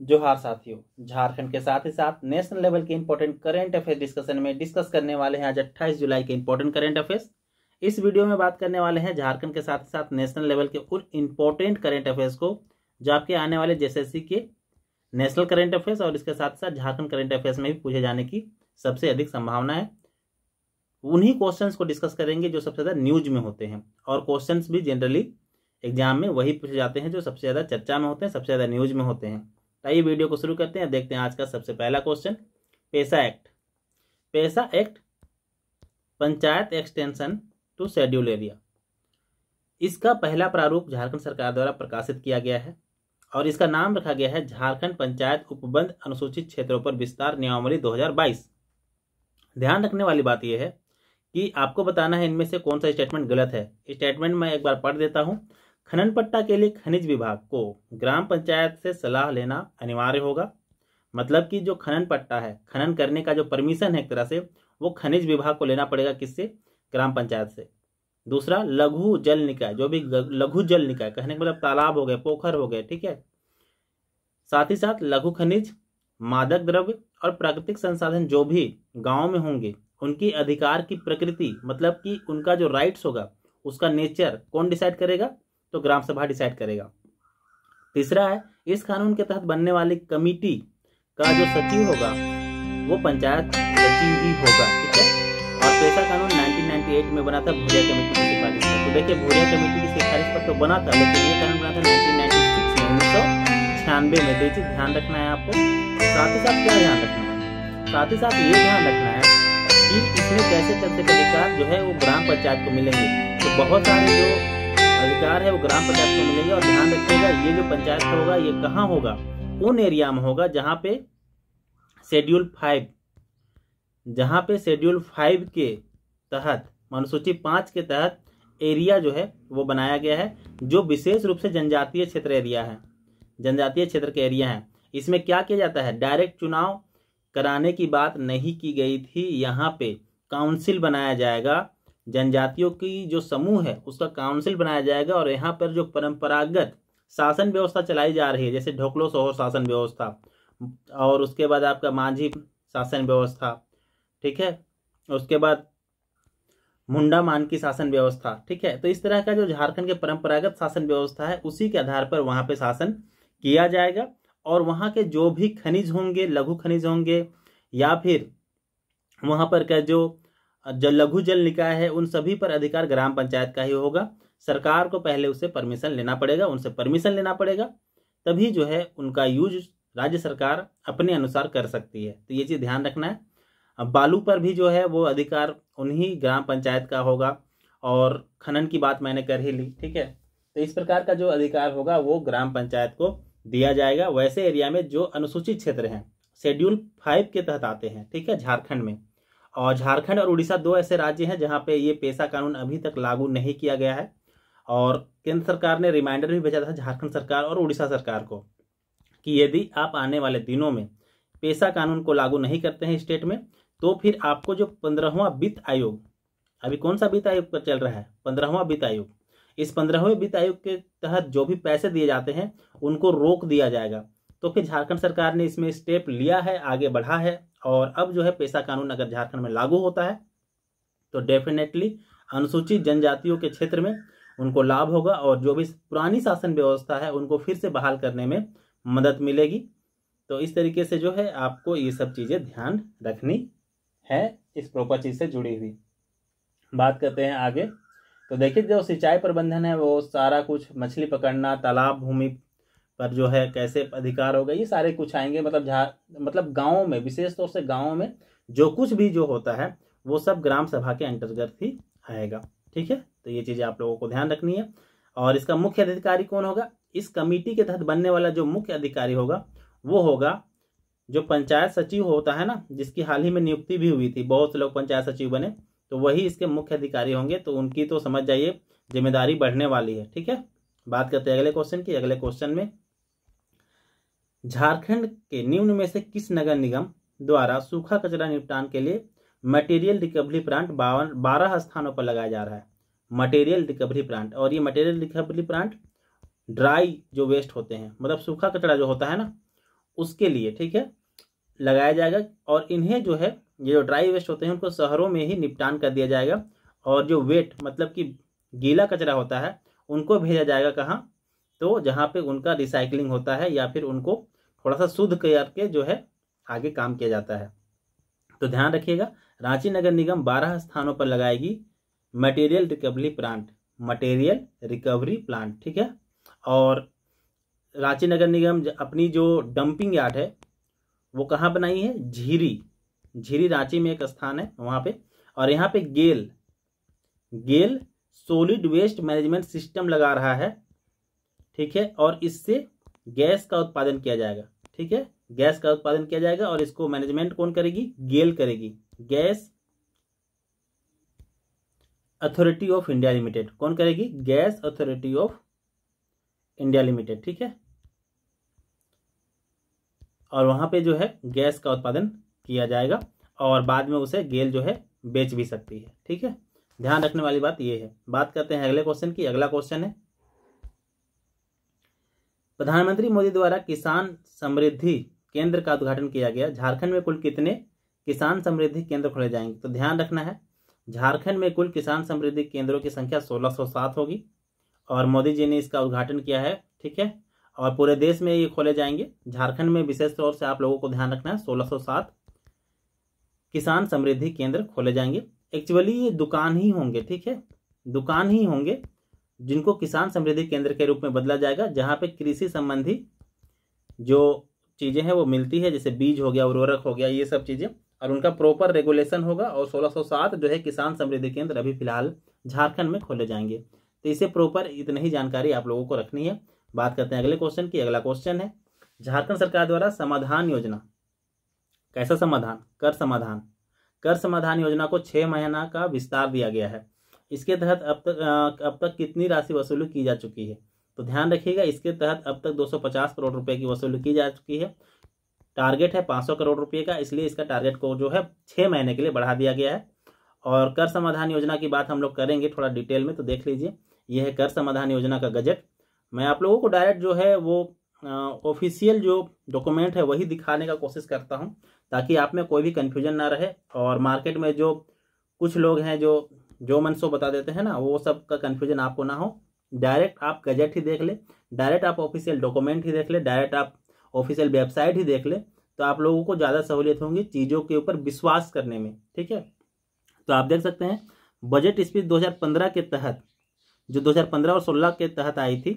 जोहार साथियों, झारखंड के साथ ही साथ नेशनल लेवल के इंपॉर्टेंट करेंट अफेयर डिस्कशन में डिस्कस करने वाले हैं आज 28 जुलाई के इंपॉर्टेंट करेंट अफेयर्स इस वीडियो में बात करने वाले हैं झारखंड के साथ ही साथ नेशनल लेवल के उन इंपॉर्टेंट करेंट अफेयर्स को, जो आपके आने वाले जेएसएससी के नेशनल करेंट अफेयर्स और इसके साथ साथ झारखंड करेंट अफेयर्स में भी पूछे जाने की सबसे अधिक संभावना है। उन्हीं क्वेश्चन को डिस्कस करेंगे जो सबसे ज़्यादा न्यूज़ में होते हैं और क्वेश्चन भी जनरली एग्ज़ाम में वही पूछे जाते हैं जो सबसे ज़्यादा चर्चा में होते हैं, सबसे ज़्यादा न्यूज़ में होते हैं। तो आइए वीडियो को शुरू करते हैं, देखते हैं आज का सबसे पहला question. PESA act. PESA act panchayat extension to schedule area. इसका पहला प्रारूप झारखंड सरकार द्वारा प्रकाशित किया गया है और इसका नाम रखा गया है झारखंड पंचायत उपबंध अनुसूचित क्षेत्रों पर विस्तार नियमावली 2022 ध्यान रखने वाली बात यह है कि आपको बताना है इनमें से कौन सा स्टेटमेंट गलत है। स्टेटमेंट मैं एक बार पढ़ देता हूँ। खनन पट्टा के लिए खनिज विभाग को ग्राम पंचायत से सलाह लेना अनिवार्य होगा। मतलब कि जो खनन पट्टा है, खनन करने का जो परमिशन है एक तरह से, वो खनिज विभाग को लेना पड़ेगा किससे? ग्राम पंचायत से। दूसरा, लघु जल निकाय, जो भी लघु जल निकाय, कहने का मतलब तालाब हो गए, पोखर हो गए, ठीक है? साथ ही साथ लघु खनिज, मादक द्रव्य और प्राकृतिक संसाधन जो भी गाँव में होंगे, उनकी अधिकार की प्रकृति मतलब कि उनका जो राइट्स होगा, उसका नेचर कौन डिसाइड करेगा? तो ग्राम सभा डिसाइड करेगा। तीसरा है, इस कानून के तहत बनने वाली कमिटी का जो सचिव होगा, वो पंचायत सचिव ही होगा, ठीक है? और पैसा कानून 1998 में बना था, भूरिया कमेटी की सिफारिश पर तो देखिए, भूरिया कमेटी की सिफारिश पर तो बना था, लेकिन ये कानून बना था 1996 में, उन्नीस सौ छियानवे में। तो चीज़ ध्यान रखना है आपको। साथ ही साथ क्या ध्यान रखना है? साथ ही साथ ये ध्यान रखना है कि इसमें कैसे कैसे अधिकार जो है वो ग्राम पंचायत को मिलेंगे। तो बहुत सारे जो अधिकार है, वो ग्राम पंचायत को मिलेंगे और ध्यान रखिएगा, ये जो पंचायत होगा, ये कहाँ होगा? उन एरिया में होगा जहाँ पे शेड्यूल फाइव जहाँ पे शेड्यूल फाइव के तहत, अनुसूची पाँच के तहत एरिया जो है, वो बनाया गया है, जो विशेष रूप से जनजातीय क्षेत्र एरिया है, जनजातीय क्षेत्र के एरिया है। इसमें क्या किया जाता है? डायरेक्ट चुनाव कराने की बात नहीं की गई थी, यहाँ पे काउंसिल बनाया जाएगा जनजातियों की जो समूह है, उसका काउंसिल बनाया जाएगा और यहाँ पर जो परंपरागत शासन व्यवस्था चलाई जा रही है, जैसे ढोकलो सोहर शासन व्यवस्था, और उसके बाद आपका मांझी शासन व्यवस्था, ठीक है? उसके बाद मुंडा मान की शासन व्यवस्था, ठीक है? तो इस तरह का जो झारखंड के परंपरागत शासन व्यवस्था है, उसी के आधार पर वहाँ पे शासन किया जाएगा और वहाँ के जो भी खनिज होंगे, लघु खनिज होंगे, या फिर वहाँ पर का जो जो लघु जल निकाय है, उन सभी पर अधिकार ग्राम पंचायत का ही होगा। सरकार को पहले उसे परमिशन लेना पड़ेगा, उनसे परमिशन लेना पड़ेगा। तभी जो है, उनका यूज़ राज्य सरकार अपने अनुसार कर सकती है। तो ये चीज़ ध्यान रखना है। अब बालू पर भी जो है, वो अधिकार उन्हीं ग्राम पंचायत का होगा। और खनन की बात मैंने कर ही ली, ठीक है? तो इस प्रकार का जो अधिकार होगा, वो ग्राम पंचायत को दिया जाएगा। वैसे एरिया में जो अनुसूचित क्षेत्र हैं शेड्यूल फाइव के तहत आते हैं, ठीक है? झारखंड में। और झारखंड और उड़ीसा दो ऐसे राज्य हैं जहाँ पे ये पेशा कानून अभी तक लागू नहीं किया गया है। और केंद्र सरकार ने रिमाइंडर भी भेजा था झारखंड सरकार और उड़ीसा सरकार को कि यदि आप आने वाले दिनों में पेशा कानून को लागू नहीं करते हैं स्टेट में तो फिर आपको जो पंद्रहवा वित्त आयोग, अभी कौन सा वित्त आयोग पर चल रहा है? पंद्रहवा वित्त आयोग। इस पंद्रहवें वित्त आयोग के तहत जो भी पैसे दिए जाते हैं, उनको रोक दिया जाएगा। तो फिर झारखंड सरकार ने इसमें स्टेप लिया है, आगे बढ़ा है और अब जो है पेशा कानून अगर झारखंड में लागू होता है तो डेफिनेटली अनुसूचित जनजातियों के क्षेत्र में उनको लाभ होगा और जो भी पुरानी शासन व्यवस्था है, उनको फिर से बहाल करने में मदद मिलेगी। तो इस तरीके से जो है आपको ये सब चीज़ें ध्यान रखनी है, इस प्रॉपर चीज़ से जुड़ी हुई। बात करते हैं आगे। तो देखिए, जो सिंचाई प्रबंधन है, वो सारा कुछ मछली पकड़ना, तालाब, भूमि पर जो है कैसे अधिकार होगा ये सारे कुछ आएँगे। मतलब जहाँ मतलब गाँव में, विशेष तौर से गाँव में जो कुछ भी जो होता है, वो सब ग्राम सभा के अंतर्गत ही आएगा। ठीक है? तो ये चीज़ें आप लोगों को ध्यान रखनी है। और इसका मुख्य अधिकारी कौन होगा? इस कमेटी के तहत बनने वाला जो मुख्य अधिकारी होगा, वो होगा जो पंचायत सचिव होता है ना, जिसकी हाल ही में नियुक्ति भी हुई थी। बहुत से लोग पंचायत सचिव बने तो वही इसके मुख्य अधिकारी होंगे। तो उनकी तो समझ जाइए, ज़िम्मेदारी बढ़ने वाली है। ठीक है? बात करते हैं अगले क्वेश्चन की। अगले क्वेश्चन में झारखंड के निम्न में से किस नगर निगम द्वारा सूखा कचरा निपटान के लिए मटेरियल रिकवरी प्लांट बावन, बारह स्थानों पर लगाया जा रहा है? Material recovery plant. और ये मटेरियल रिकवरी प्लांट ड्राई जो वेस्ट होते हैं मतलब सूखा कचरा जो होता है ना, उसके लिए, ठीक है, लगाया जाएगा। और इन्हें जो है, ये जो ड्राई वेस्ट होते हैं, उनको शहरों में ही निपटान कर दिया जाएगा। और जो वेट मतलब कि गीला कचरा होता है, उनको भेजा जाएगा कहाँ? तो जहाँ पे उनका रिसाइकलिंग होता है या फिर उनको थोड़ा सा शुद्ध करके जो है, आगे काम किया जाता है। तो ध्यान रखिएगा, रांची नगर निगम बारह स्थानों पर लगाएगी material recovery plant material recovery plant ठीक है? और रांची नगर निगम अपनी जो डंपिंग यार्ड है, वो कहाँ बनाई है? झीरी। झीरी रांची में एक स्थान है, वहाँ पे। और यहाँ पे GAIL. GAIL solid waste management system लगा रहा है, ठीक है? और इससे गैस का उत्पादन किया जाएगा। ठीक है? गैस का उत्पादन किया जाएगा और इसको मैनेजमेंट कौन करेगी? गेल करेगी। Gas authority of India limited कौन करेगी? Gas authority of India limited ठीक है? और वहाँ पे जो है गैस का उत्पादन किया जाएगा और बाद में उसे गेल जो है बेच भी सकती है, ठीक है? ध्यान रखने वाली बात यह है। बात करते हैं अगले क्वेश्चन की। अगला क्वेश्चन है प्रधानमंत्री मोदी द्वारा किसान समृद्धि केंद्र का उद्घाटन किया गया। झारखंड में कुल कितने किसान समृद्धि केंद्र खोले जाएँगे? तो ध्यान रखना है, झारखंड में कुल किसान समृद्धि केंद्रों की संख्या 1607 होगी और मोदी जी ने इसका उद्घाटन किया है, ठीक है? और पूरे देश में ये खोले जाएँगे। झारखंड में विशेष तौर से आप लोगों को ध्यान रखना है 1607 किसान समृद्धि केंद्र खोले जाएँगे। एक्चुअली ये दुकान ही होंगे, ठीक है? दुकान ही होंगे जिनको किसान समृद्धि केंद्र के रूप में बदला जाएगा, जहाँ पे कृषि संबंधी जो चीज़ें हैं वो मिलती है, जैसे बीज हो गया, उर्वरक हो गया, ये सब चीज़ें। और उनका प्रॉपर रेगुलेशन होगा और 1607 जो है किसान समृद्धि केंद्र अभी फ़िलहाल झारखंड में खोले जाएँगे। तो इसे प्रॉपर इतनी ही जानकारी आप लोगों को रखनी है। बात करते हैं अगले क्वेश्चन की। अगला क्वेश्चन है, झारखंड सरकार द्वारा समाधान योजना। कैसा समाधान? कर समाधान। कर समाधान योजना को छह महीना का विस्तार दिया गया है। इसके तहत अब तक अब तक कितनी राशि वसूली की जा चुकी है? तो ध्यान रखिएगा, इसके तहत अब तक 250 करोड़ रुपए की वसूली की जा चुकी है। टारगेट है 500 करोड़ रुपए का, इसलिए इसका टारगेट को जो है छः महीने के लिए बढ़ा दिया गया है। और कर समाधान योजना की बात हम लोग करेंगे थोड़ा डिटेल में तो देख लीजिए यह है कर समाधान योजना का गजट। मैं आप लोगों को डायरेक्ट जो है वो ऑफिशियल जो डॉक्यूमेंट है वही दिखाने का कोशिश करता हूँ, ताकि आप में कोई भी कन्फ्यूज़न ना रहे। और मार्केट में जो कुछ लोग हैं जो जो मन सो बता देते हैं ना, वो सब का कन्फ्यूज़न आपको ना हो। डायरेक्ट आप गजट ही देख ले डायरेक्ट आप ऑफिशियल डॉक्यूमेंट ही देख ले डायरेक्ट आप ऑफिशियल वेबसाइट ही देख ले तो आप लोगों को ज़्यादा सहूलियत होंगी चीज़ों के ऊपर विश्वास करने में, ठीक है? तो आप देख सकते हैं बजट स्पीच 2015 के तहत, जो 2015 और 16 के तहत आई थी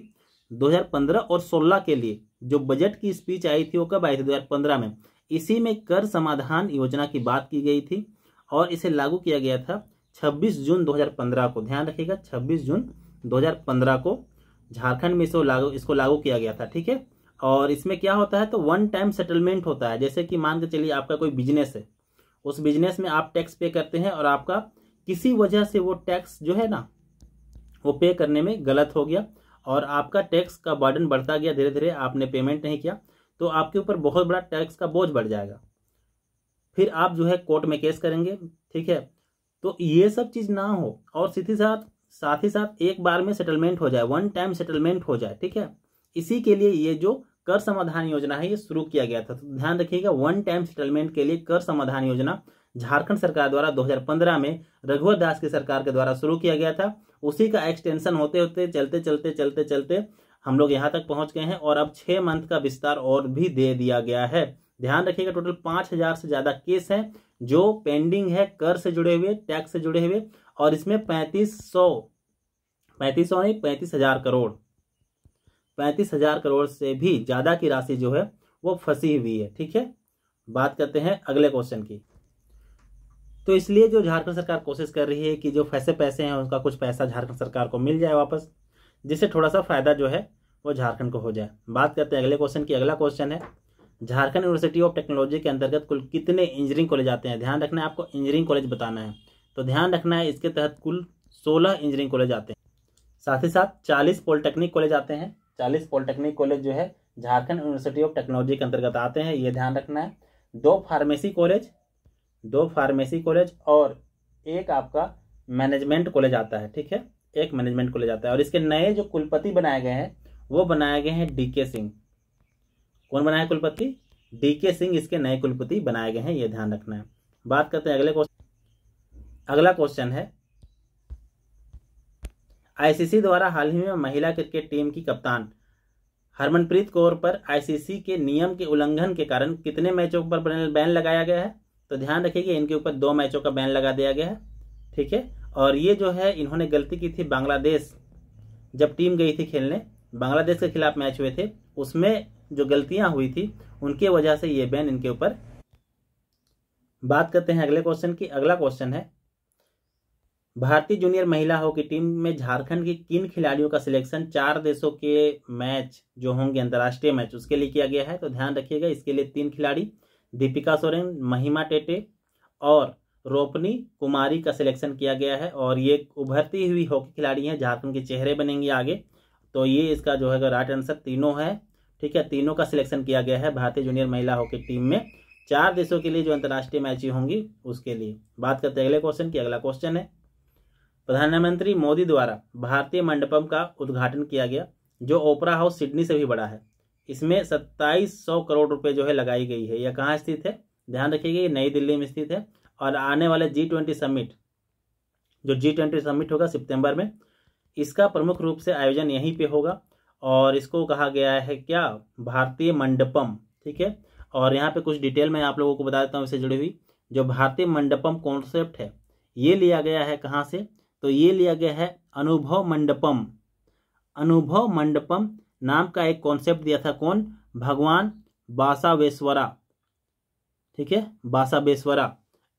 2015 और 16 के लिए जो बजट की स्पीच आई थी, वो कब आई थी 2015 में? इसी में कर समाधान योजना की बात की गई थी और इसे लागू किया गया था 26 जून 2015 को, ध्यान रखिएगा 26 जून 2015 को झारखंड में इसको लागू इसको लागू किया गया था, ठीक है? और इसमें क्या होता है तो वन टाइम सेटलमेंट होता है। जैसे कि मान के चलिए आपका कोई बिज़नेस है, उस बिज़नेस में आप टैक्स पे करते हैं और आपका किसी वजह से वो टैक्स जो है ना, वो पे करने में गलत हो गया और आपका टैक्स का बर्डन बढ़ता गया धीरे धीरे आपने पेमेंट नहीं किया तो आपके ऊपर बहुत बड़ा टैक्स का बोझ बढ़ जाएगा। फिर आप जो है कोर्ट में केस करेंगे, ठीक है? तो ये सब चीज़ ना हो और सीधी साथ साथ ही साथ एक बार में सेटलमेंट हो जाए वन टाइम सेटलमेंट हो जाए, ठीक है? इसी के लिए ये जो कर समाधान योजना है, ये शुरू किया गया था। तो ध्यान रखिएगा वन टाइम सेटलमेंट के लिए कर समाधान योजना झारखंड सरकार द्वारा 2015 में, रघुवर दास की सरकार के द्वारा शुरू किया गया था। उसी का एक्सटेंशन होते होते, चलते चलते चलते चलते हम लोग यहाँ तक पहुँच गए हैं और अब छह मंथ का विस्तार और भी दे दिया गया है। ध्यान रखिएगा टोटल पाँच हज़ार से ज़्यादा केस हैं। जो पेंडिंग है, कर से जुड़े हुए टैक्स से जुड़े हुए, और इसमें पैंतीस सौ पैंतीस सौ नहीं, पैंतीस हज़ार करोड़, पैंतीस हज़ार करोड़ से भी ज़्यादा की राशि जो है, वो फंसी हुई है, ठीक है? बात करते हैं अगले क्वेश्चन की। तो इसलिए जो झारखंड सरकार कोशिश कर रही है कि जो फैसे पैसे हैं, उनका कुछ पैसा झारखंड सरकार को मिल जाए वापस, जिससे थोड़ा सा फ़ायदा जो है, वो झारखंड को हो जाए। बात करते हैं अगले क्वेश्चन की, अगला क्वेश्चन है झारखंड यूनिवर्सिटी ऑफ़ टेक्नोलॉजी के अंतर्गत कुल कितने इंजीनियरिंग कॉलेज आते हैं? ध्यान रखना है, आपको इंजीनियरिंग कॉलेज बताना है। तो ध्यान रखना है, इसके तहत कुल सोलह इंजीनियरिंग कॉलेज आते हैं। साथ ही साथ चालीस पॉलिटेक्निक कॉलेज आते हैं। चालीस पॉलिटेक्निक कॉलेज जो है झारखंड यूनिवर्सिटी ऑफ़ टेक्नोलॉजी के अंतर्गत आते हैं। ये ध्यान रखना है। दो फार्मेसी कॉलेज, दो फार्मेसी कॉलेज और एक आपका मैनेजमेंट कॉलेज आता है, ठीक है? एक मैनेजमेंट कॉलेज आता है। और इसके नए जो कुलपति बनाए गए हैं, वो बनाए गए हैं डीके सिंह। कौन बनाया कुलपति? डी के सिंह इसके नए कुलपति बनाए गए हैं, ये ध्यान रखना है। बात करते हैं अगले क्वेश्चन अगला क्वेश्चन है। आईसीसी द्वारा हाल ही में महिला क्रिकेट टीम की कप्तान हरमनप्रीत कौर पर आईसीसी के नियम के उल्लंघन के कारण कितने मैचों पर बैन लगाया गया है? तो ध्यान रखिए इनके ऊपर दो मैचों का बैन लगा दिया गया है। ठीक है? और ये जो है, इन्होंने गलती की थी बांग्लादेश, जब टीम गई थी खेलने, बांग्लादेश के खिलाफ मैच हुए थे, उसमें जो गलतियाँ हुई थी, उनके वजह से ये बैन इनके ऊपर। बात करते हैं अगले क्वेश्चन की। अगला क्वेश्चन है, भारतीय जूनियर महिला हॉकी टीम में झारखंड की किन खिलाड़ियों का सिलेक्शन चार देशों के मैच जो होंगे, अंतर्राष्ट्रीय मैच उसके लिए किया गया है? तो ध्यान रखिएगा, इसके लिए तीन खिलाड़ी, दीपिका सोरेन, महिमा टेटे और रोपनी कुमारी का सिलेक्शन किया गया है। और ये उभरती हुई हॉकी खिलाड़ी हैं, झारखंड के चेहरे बनेंगे आगे। तो ये इसका जो है राइट आंसर तीनों है। ठीक है, तीनों का सिलेक्शन किया गया है भारतीय जूनियर महिला हॉकी टीम में। चार देशों के लिए जो अंतर्राष्ट्रीय मैच होंगी, उसके लिए। बात करते हैं अगले क्वेश्चन की, अगला क्वेश्चन है। प्रधानमंत्री मोदी द्वारा भारतीय मंडपम का उद्घाटन किया गया, जो ओपरा हाउस सिडनी से भी बड़ा है। इसमें सत्ताईस सौ करोड़ रुपए जो है लगाई गई है। यह कहाँ स्थित है? ध्यान रखिएगा, ये नई दिल्ली में स्थित है। और आने वाले जी ट्वेंटी समिट जो जी ट्वेंटी समिट होगा सितंबर में, इसका प्रमुख रूप से आयोजन यहीं पे होगा। और इसको कहा गया है क्या? भारतीय मंडपम, ठीक है? और यहाँ पे कुछ डिटेल मैं आप लोगों को बता देता हूँ इससे जुड़ी हुई। जो भारतीय मंडपम कॉन्सेप्ट है, ये लिया गया है कहाँ से? तो ये लिया गया है अनुभव मंडपम। अनुभव मंडपम नाम का एक कॉन्सेप्ट दिया था कौन? भगवान बासावेश्वरा, ठीक है? बासावेश्वरा।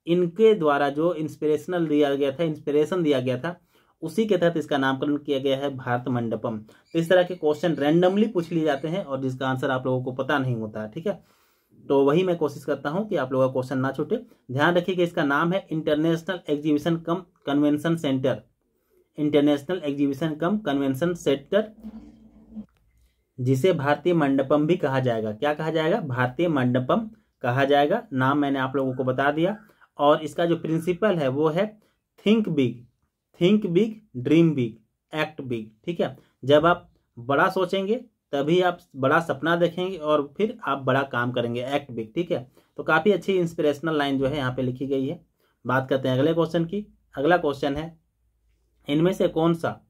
इनके द्वारा जो इंस्पिरेशनल दिया गया था इंस्पिरेशन दिया गया था उसी के तहत इसका नामकरण किया गया है भारत मंडपम। तो इस तरह के क्वेश्चन रैंडमली पूछ लिए जाते हैं और जिसका आंसर आप लोगों को पता नहीं होता है ठीक है? तो वही मैं कोशिश करता हूँ कि आप लोगों का क्वेश्चन ना छूटे। ध्यान रखिए कि इसका नाम है international exhibition cum convention centre international exhibition cum convention centre जिसे भारतीय मंडपम भी कहा जाएगा। क्या कहा जाएगा? भारतीय मंडपम कहा जाएगा। नाम मैंने आप लोगों को बता दिया। और इसका जो प्रिंसिपल है वो है think big think big dream big act big ठीक है? जब आप बड़ा सोचेंगे, तभी आप बड़ा सपना देखेंगे और फिर आप बड़ा काम करेंगे एक्ट बिग ठीक है? तो काफ़ी अच्छी इंस्पिरेशनल लाइन जो है यहाँ पे लिखी गई है। बात करते हैं अगले क्वेश्चन की। अगला क्वेश्चन है, इनमें से कौन सा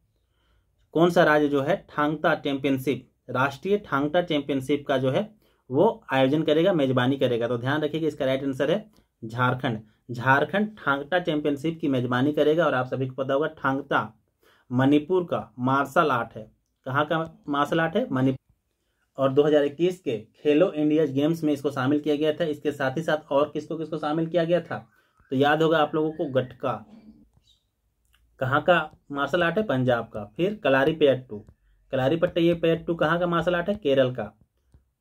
कौन सा राज्य जो है ठांगता चैंपियनशिप राष्ट्रीय ठांगता चैंपियनशिप का जो है, वो आयोजन करेगा, मेजबानी करेगा? तो ध्यान रखिएगा इसका राइट आंसर है झारखंड। झारखंड ठांगटा चैंपियनशिप की मेजबानी करेगा और आप सभी को पता होगा ठांगटा मणिपुर का मार्शल आर्ट है। कहाँ का मार्शल आर्ट है? मणिपुर। और 2021 के खेलो इंडिया गेम्स में इसको शामिल किया गया था। इसके साथ ही साथ और किसको किसको शामिल किया गया था? तो याद होगा आप लोगों को गटका। कहाँ का मार्शल आर्ट है? पंजाब का। फिर कलारी पेयर पेट्टू। कलारी पट्टे ये पेयर पेट्टू कहाँ का मार्शल आर्ट है? केरल का।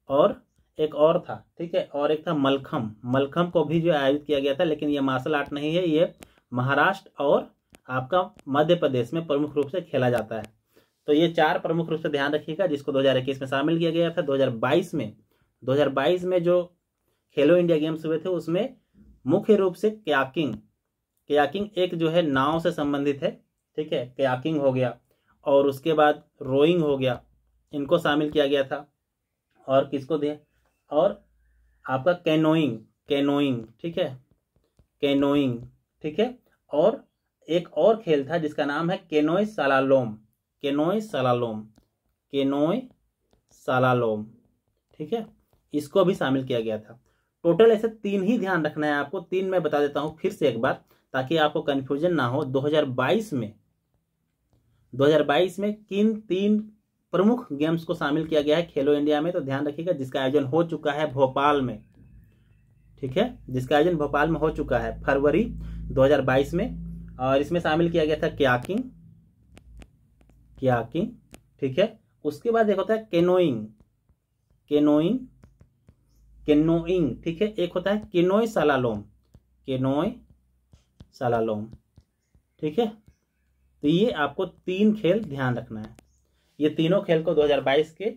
और एक और था, ठीक है, और एक था मलखम। मलखम को भी जो आयोजित किया गया था, लेकिन ये मार्शल आर्ट नहीं है, ये महाराष्ट्र और आपका मध्य प्रदेश में प्रमुख रूप से खेला जाता है। तो ये चार प्रमुख रूप से ध्यान रखिएगा, जिसको 2021 में शामिल किया गया था 2022 में। 2022 में जो खेलो इंडिया गेम्स हुए थे, उसमें मुख्य रूप से कयाकिंग। कयाकिंग एक जो है नाव से संबंधित है, ठीक है, कयाकिंग हो गया, और उसके बाद रोइंग हो गया, इनको शामिल किया गया था। और किसको दिया? और आपका कैनोइंग कैनोइंग, ठीक है? कैनोइंग, ठीक है? और एक और खेल था जिसका नाम है केनोय सालालोम केनोय सालालोम केनोय सालालोम, ठीक है? इसको भी शामिल किया गया था। टोटल ऐसे तीन ही ध्यान रखना है आपको, तीन मैं बता देता हूँ फिर से एक बार, ताकि आपको कंफ्यूजन ना हो। 2022 में 2022 में किन तीन प्रमुख गेम्स को शामिल किया गया है खेलो इंडिया में तो ध्यान रखिएगा जिसका आयोजन हो चुका है भोपाल में। ठीक है? जिसका आयोजन भोपाल में हो चुका है फरवरी 2022 में, और इसमें शामिल किया गया था क्याकिंग। क्याकिंग, ठीक है? उसके बाद एक होता है केनोइंग। केनोइंग केनोइंग, ठीक है? एक होता है केनोय सालालोम। केनोय सालालोम। ठीक है? तो ये आपको तीन खेल ध्यान रखना है। ये तीनों खेल को 2022 के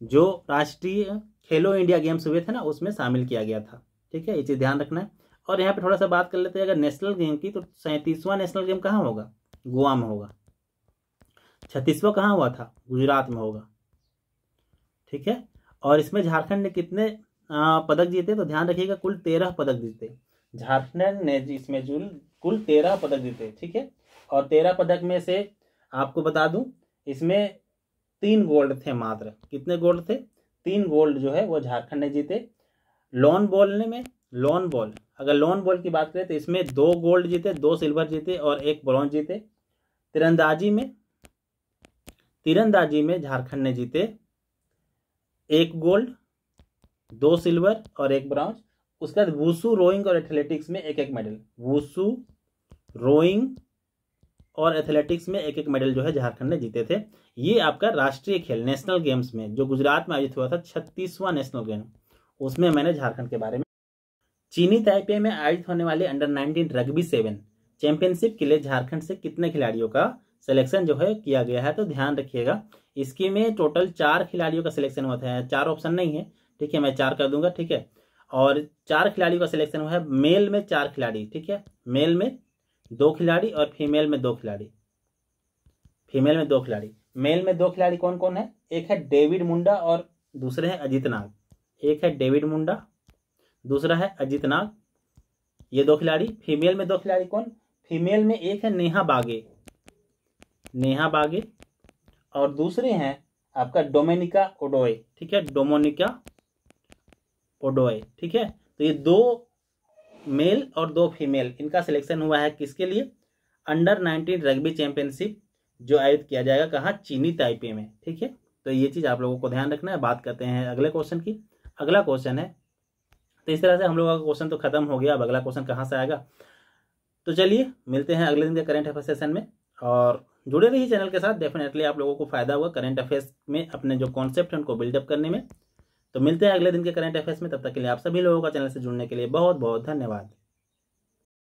जो राष्ट्रीय खेलो इंडिया गेम्स हुए थे ना, उसमें शामिल किया गया था। ठीक है, ये चीज़ ध्यान रखना है। और यहाँ पे थोड़ा सा बात कर लेते हैं, अगर नेशनल गेम की तो सैंतीसवां नेशनल गेम कहाँ होगा? गोवा में होगा। छत्तीसवा कहाँ हुआ था? गुजरात में होगा। ठीक है, और इसमें झारखंड ने कितने पदक जीते तो ध्यान रखिएगा, कुल तेरह पदक जीते। झारखंड ने इसमें जुल, कुल तेरह पदक जीते, ठीक है? और तेरह पदक में से आपको बता दूँ, इसमें तीन गोल्ड थे मात्र। कितने गोल्ड थे? तीन गोल्ड जो है वो झारखंड ने जीते। लॉन बॉल में, लॉन बॉल। अगर लॉन बॉल की बात करें तो इसमें दो गोल्ड जीते, दो सिल्वर जीते और एक ब्रॉन्ज जीते। तिरंदाजी में, तीरंदाजी में झारखंड ने जीते एक गोल्ड, दो सिल्वर और एक ब्रॉन्ज। उसके बाद वूसू रोइंग और एथलेटिक्स में एक एक मेडल। वूसू रोइंग और एथलेटिक्स में एक एक मेडल जो है झारखंड ने जीते थे। ये आपका राष्ट्रीय खेल नेशनल गेम्स में, जो गुजरात में आयोजित हुआ था, छत्तीसवां नेशनल गेम उसमें मैंने झारखंड के बारे में चीनी ताइपे में आयोजित होने वाले अंडर 19 रग्बी सेवन चैंपियनशिप के लिए झारखंड से कितने खिलाड़ियों का सिलेक्शन जो है किया गया है तो ध्यान रखिएगा। इसकी में टोटल चार खिलाड़ियों का सिलेक्शन हुआ था। चार ऑप्शन नहीं है। ठीक है, मैं चार कर दूँगा, ठीक है। और चार खिलाड़ियों का सिलेक्शन हुआ है। मेल में चार खिलाड़ी, ठीक है? मेल में दो खिलाड़ी और फीमेल में दो खिलाड़ी। फीमेल में दो खिलाड़ी। मेल में दो खिलाड़ी कौन कौन है? एक है डेविड मुंडा और दूसरे हैं अजीत नाग। एक है डेविड मुंडा, दूसरा है अजीत नाग। ये दो खिलाड़ी। फीमेल में दो खिलाड़ी कौन? फीमेल में एक है नेहा बागे। नेहा बागे और दूसरे हैं आपका डोमेनिका ओडोए। ठीक है, डोमोनिका ओडोए। ठीक है तो ये दो मेल और दो फीमेल इनका सिलेक्शन हुआ है किसके लिए? अंडर 19 रग्बी चैंपियनशिप जो आयोजित किया जाएगा, कहाँ? चीनी ताइपे में। ठीक है? तो ये चीज़ आप लोगों को ध्यान रखना है। बात करते हैं अगले क्वेश्चन की। अगला क्वेश्चन है। तो इस तरह से हम लोगों का क्वेश्चन तो खत्म हो गया। अब अगला क्वेश्चन कहाँ से आएगा? तो चलिए, मिलते हैं अगले दिन के करेंट अफेयर सेशन में। और जुड़े रहिए चैनल के साथ। डेफिनेटली आप लोगों को फ़ायदा होगा करंट अफेयर्स में अपने जो कॉन्सेप्ट हैं, उनको बिल्डअप करने में। तो मिलते हैं अगले दिन के करंट अफेयर्स में, तब तक के लिए आप सभी लोगों का चैनल से जुड़ने के लिए बहुत बहुत धन्यवाद।